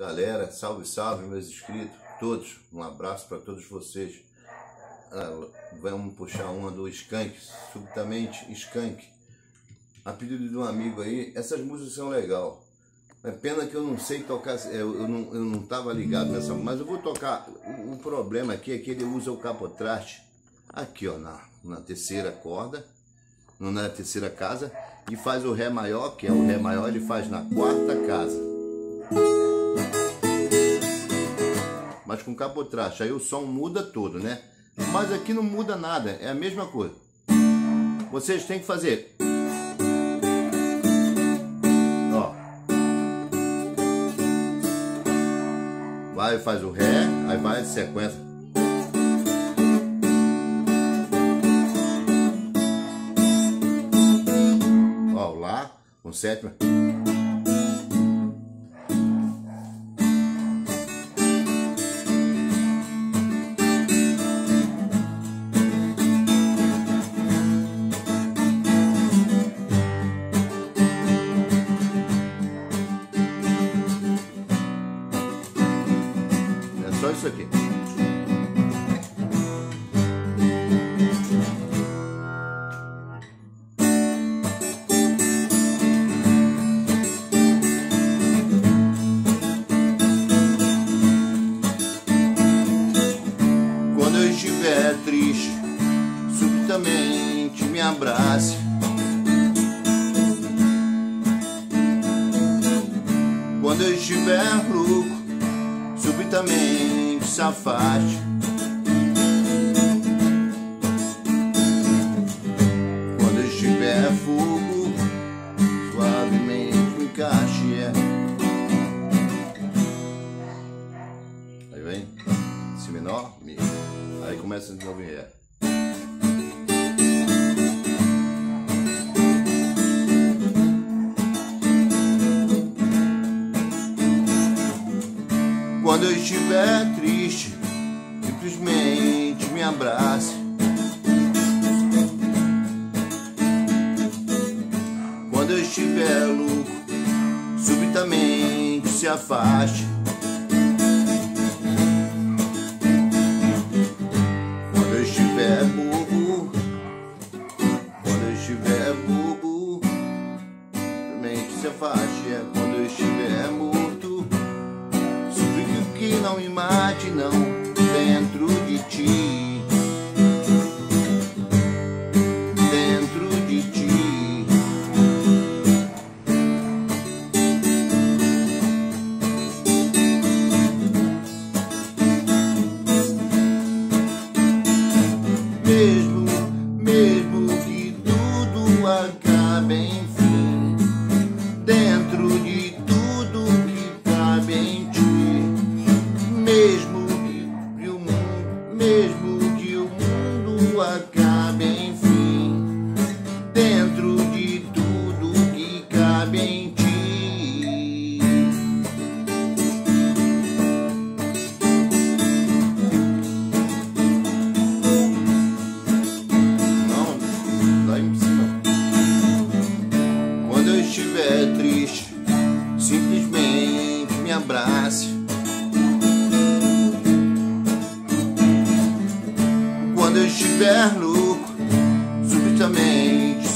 galera, salve, salve, meus inscritos, todos, um abraço para todos vocês. Ah, vamos puxar uma do Skank, subitamente Skank. A pedido de um amigo aí, essas músicas são legal. É pena que eu não sei tocar, eu, não, eu não tava ligado nessa, mas eu vou tocar. O, o problema aqui é que ele usa o capotraste aqui, ó, na, na terceira corda, na terceira casa, e faz o Ré maior, que é o Ré maior, ele faz na quarta casa. Mas com capotraste, aí o som muda todo, né? Mas aqui não muda nada, é a mesma coisa. Vocês têm que fazer. Ó. Vai, faz o Ré, aí vai sequência. Ó, Lá, com sétima. Quando eu estiver triste, subitamente me abrace. Quando eu estiver louco, subitamente se afaste. Quando estiver fogo, suavemente me encaixe. é. Aí vem, si menor, mi. Aí começa de novo em. Quando eu estiver triste, abrace. Quando eu estiver louco, subitamente se afaste. Quando eu estiver bobo, quando eu estiver bobo, simplesmente se afaste. É quando eu estiver morto. Suplico que não me mate, não,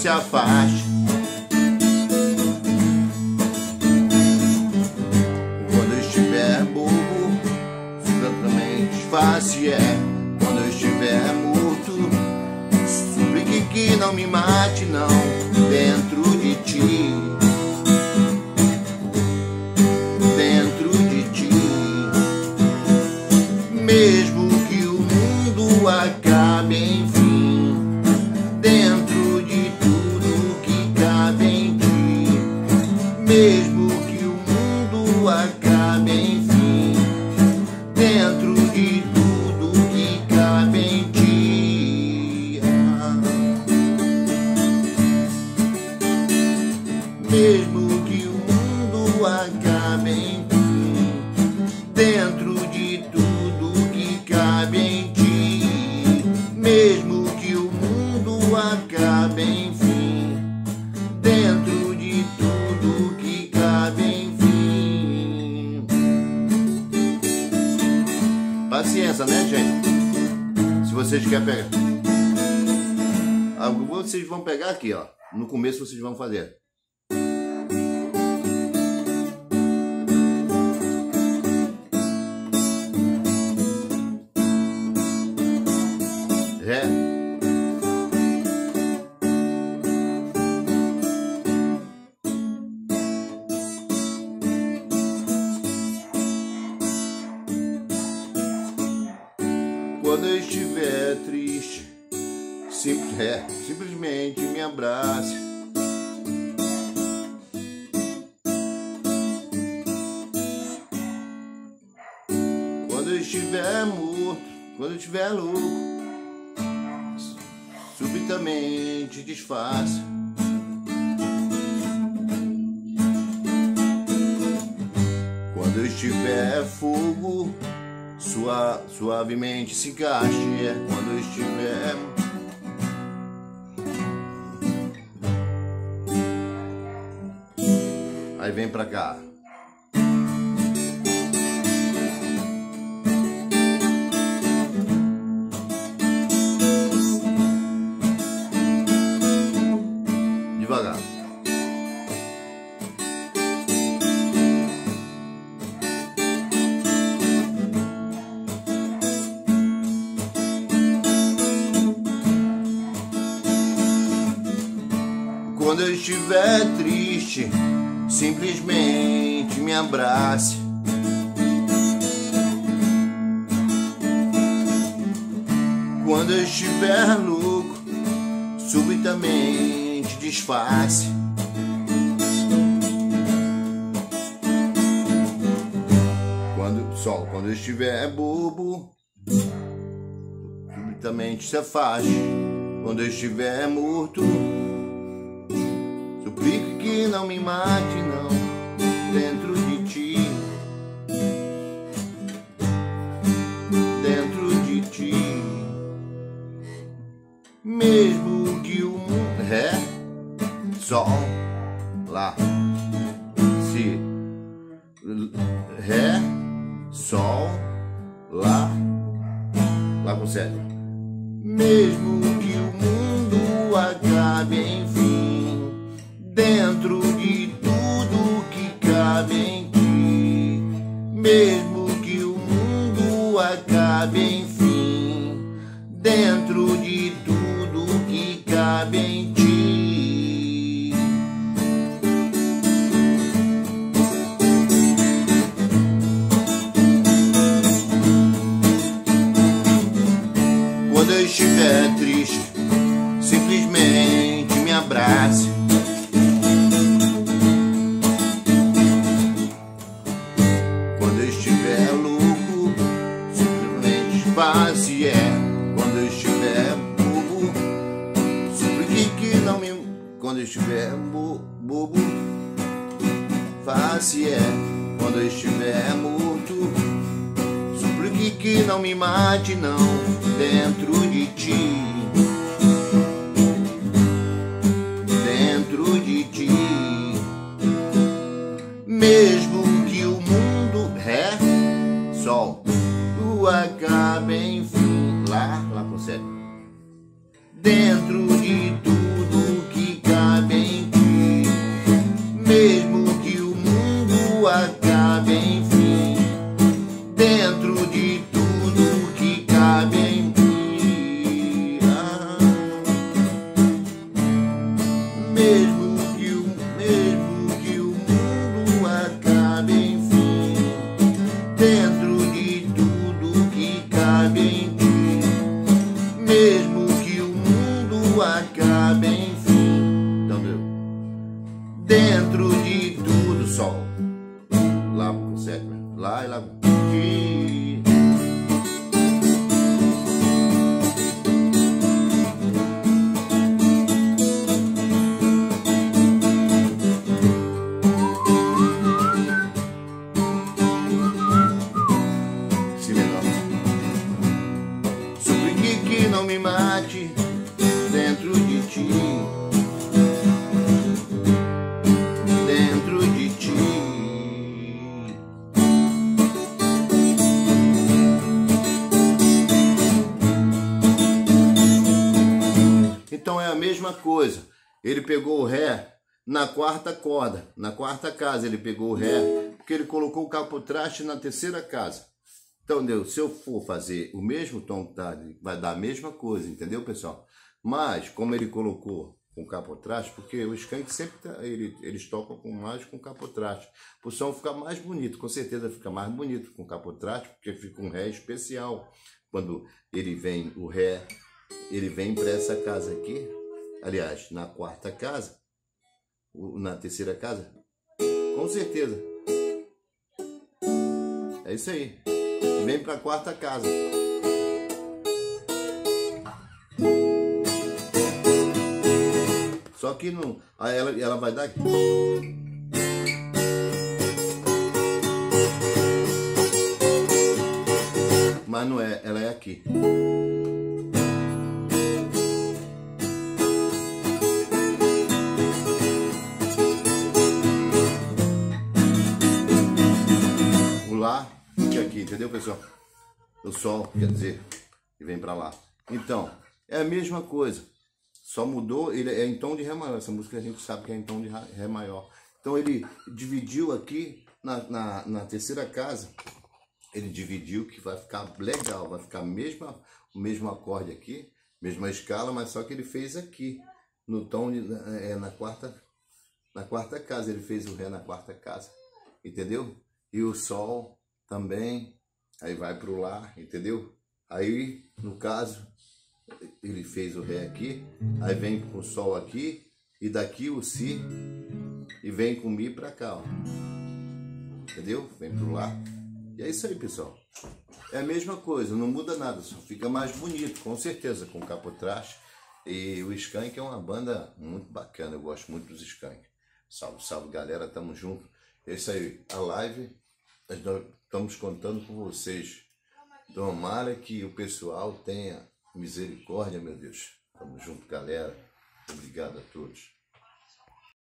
se afaste. Quando eu estiver bobo, subitamente esface é. Quando eu estiver morto, Suplique que não me mate, não, dentro de ti. Dentro de ti. Mesmo Mesmo que o mundo acabe em ti, dentro de tudo que cabe em ti. Mesmo que o mundo acabe enfim, dentro de tudo que cabe enfim. paciência, né, gente? Se vocês querem pegar. Vocês vão pegar aqui, ó. No começo vocês vão fazer. Quando eu estiver triste, simples, é, simplesmente me abrace. Quando eu estiver morto, quando eu estiver louco, subitamente disfarce. Quando eu estiver fogo, sua, suavemente se encaixe é quando estiver. Aí vem pra cá. Quando eu estiver triste, simplesmente me abrace. Quando eu estiver louco, subitamente disfarce. Quando, sol, quando eu estiver bobo, subitamente se afaste. Quando eu estiver morto, Suplico que não me mate, não, dentro de ti. Dentro de ti. Mesmo que o mundo. Ré, Sol, Lá, Si. Ré, Sol, Lá, Lá com sério. Mesmo acabe enfim, dentro de tudo que cabe em não me mate, não, dentro de ti. Dentro de ti. Mesmo a mesma coisa. Ele pegou o Ré na quarta corda, na quarta casa ele pegou o Ré, porque ele colocou o capotraste na terceira casa. Então, se eu for fazer o mesmo tom tá, vai dar a mesma coisa, entendeu, pessoal? Mas, como ele colocou com capotraste, porque o Skank sempre tá, ele, eles tocam com mais com capotraste. O som fica mais bonito, com certeza fica mais bonito com capotraste, porque fica um Ré especial. Quando ele vem, o Ré, ele vem para essa casa aqui, aliás, na quarta casa, na terceira casa, com certeza. É isso aí. Vem para a quarta casa. Só que não. Ela, ela vai dar aqui. Mas não é, ela é aqui. Lá fica aqui, entendeu, pessoal? O Sol, quer dizer, e vem para lá. Então, é a mesma coisa. Só mudou, ele é em tom de Ré maior. Essa música a gente sabe que é em tom de Ré maior. Então ele dividiu aqui na, na, na terceira casa. Ele dividiu que vai ficar legal, vai ficar mesma, o mesmo acorde aqui, mesma escala, mas só que ele fez aqui, no tom de, é, na quarta na quarta casa. Ele fez o Ré na quarta casa, entendeu? E o Sol também, aí vai para o Lá, entendeu? Aí, no caso, ele fez o Ré aqui, aí vem com o Sol aqui, e daqui o Si, e vem com o Mi pra cá, ó. Entendeu? Vem pro Lá. E é isso aí, pessoal. É a mesma coisa, não muda nada, só fica mais bonito, com certeza, com o capotraste. E o Skank é uma banda muito bacana, eu gosto muito dos Skank. Salve, salve, galera, tamo junto. É isso aí, a live, nós estamos contando com vocês. Tomara que o pessoal tenha Misericórdia, meu Deus. Tamo junto, galera. Obrigado a todos.